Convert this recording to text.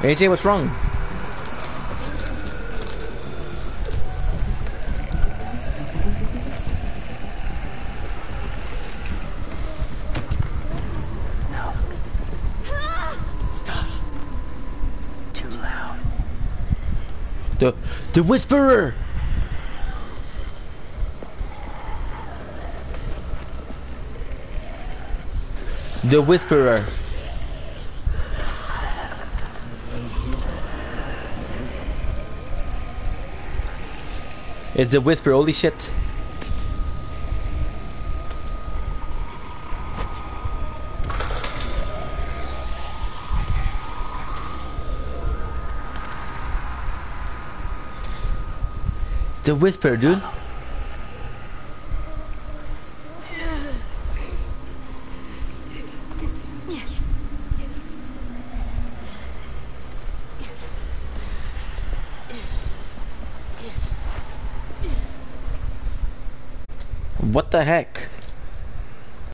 AJ, what's wrong? Stop. Too loud. The the whisperer. The whisperer. It's the whisper. Holy shit. The whisper, dude. What the heck?